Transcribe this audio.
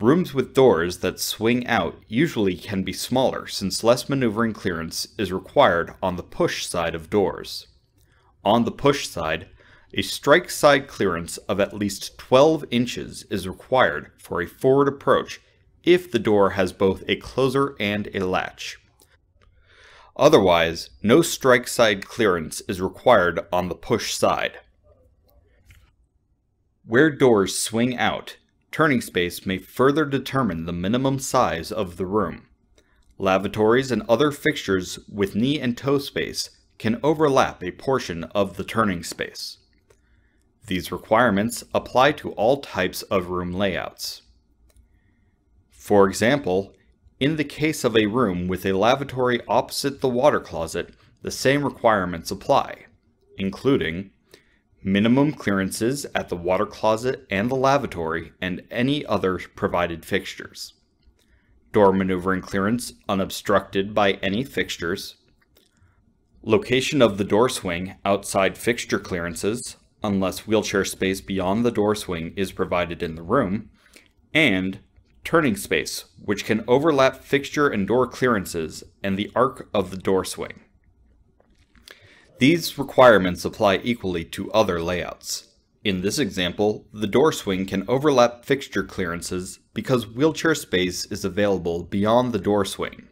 Rooms with doors that swing out usually can be smaller since less maneuvering clearance is required on the push side of doors. On the push side, a strike side clearance of at least 12 inches is required for a forward approach if the door has both a closer and a latch. Otherwise, no strike side clearance is required on the push side. Where doors swing out, turning space may further determine the minimum size of the room. Lavatories and other fixtures with knee and toe space can overlap a portion of the turning space. These requirements apply to all types of room layouts. For example, in the case of a room with a lavatory opposite the water closet, the same requirements apply, including minimum clearances at the water closet and the lavatory and any other provided fixtures, door maneuvering clearance unobstructed by any fixtures, location of the door swing outside fixture clearances unless wheelchair space beyond the door swing is provided in the room, and turning space, which can overlap fixture and door clearances and the arc of the door swing. These requirements apply equally to other layouts. In this example, the door swing can overlap fixture clearances because wheelchair space is available beyond the door swing.